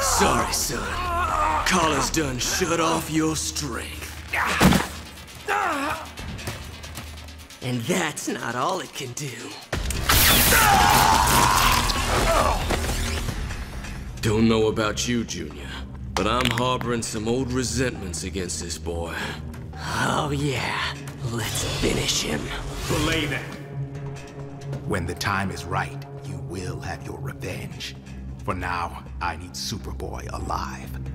Sorry, son. Collar's done shut off your strength. And that's not all it can do. Don't know about you, Junior, but I'm harboring some old resentments against this boy. Oh, yeah. Let's finish him. Belay that. When the time is right, will have your revenge. For now, I need Superboy alive.